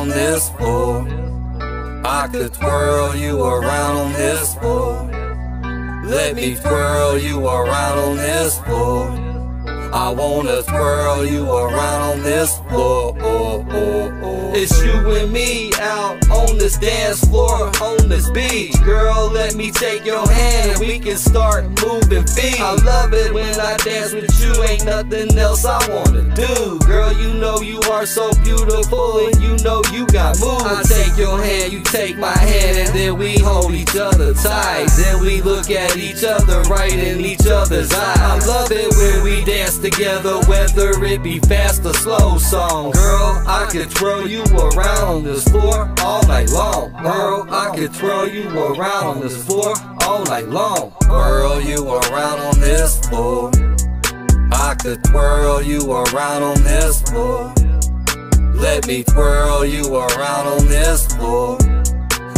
on this floor. I could twirl you around on this floor. Let me twirl you around on this floor. I wanna twirl you around on this floor. Oh, oh, oh. It's you and me out on this dance floor, on this beach. Girl, let me take your hand and we can start moving feet. I love it when I dance with you, ain't nothing else I wanna do. Girl, you know you are so beautiful and you know you got moves. I take your hand, you take my hand, and then we hold each other tight. Then we look at each other right in each other's eyes. I love it when we dance together, whether it be fast or slow song. Girl, I could twirl you around this floor all night long. Girl, I could twirl you around this floor all night long. Twirl you around on this floor. Could twirl you around on this floor. Let me twirl you around on this floor.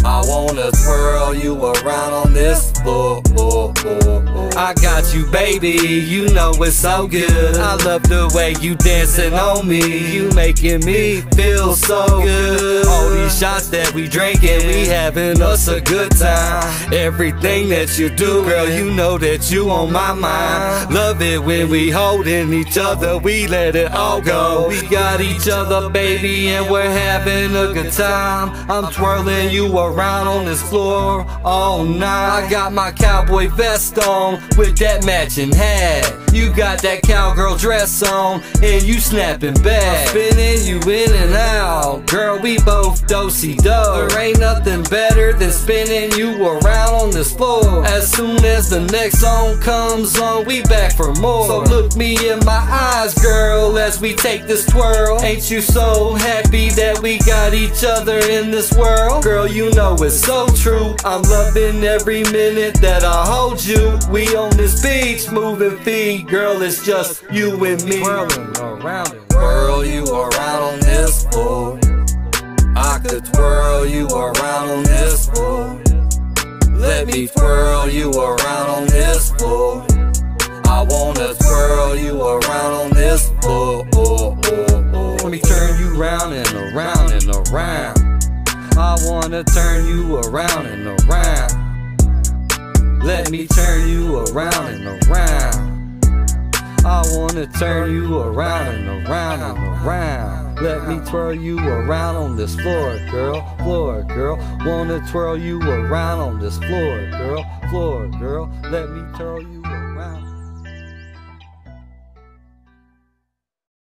I wanna twirl you around on this floor. Oh, oh. I got you, baby. You know it's so good. I love the way you dancing on me. You making me feel so good. All these shots that we drinking, we having us a good time. Everything that you do, girl, you know that you on my mind. Love it when we holding each other, we let it all go. We got each other, baby, and we're having a good time. I'm twirling you around on this floor all night. I got my cowboy vest on with that matching hat. You got that cowgirl dress on and you snapping back. I'm spinning you in and out. Girl, we both dosey do. There ain't nothing better than spinning you around on this floor. As soon as the next song comes on, we back for more. So look me in my eyes, girl, as we take this twirl. Ain't you so happy that we got each other in this world? Girl, you know it's so true. I'm loving every minute that I hold you. We on this beach, moving feet. Girl, it's just you and me. Twirling around and twirl you around on this floor. I could twirl you around on this floor. Let me twirl you around on this floor. I wanna twirl you around on this floor. Oh, oh, oh. Let me turn you round and around and around. I wanna turn you around and around. Let me turn you around and around. I wanna turn you around and around and around. Let me twirl you around on this floor, girl, floor, girl. Wanna twirl you around on this floor, girl, floor, girl. Let me twirl you